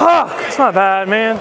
Oh, it's not bad, man.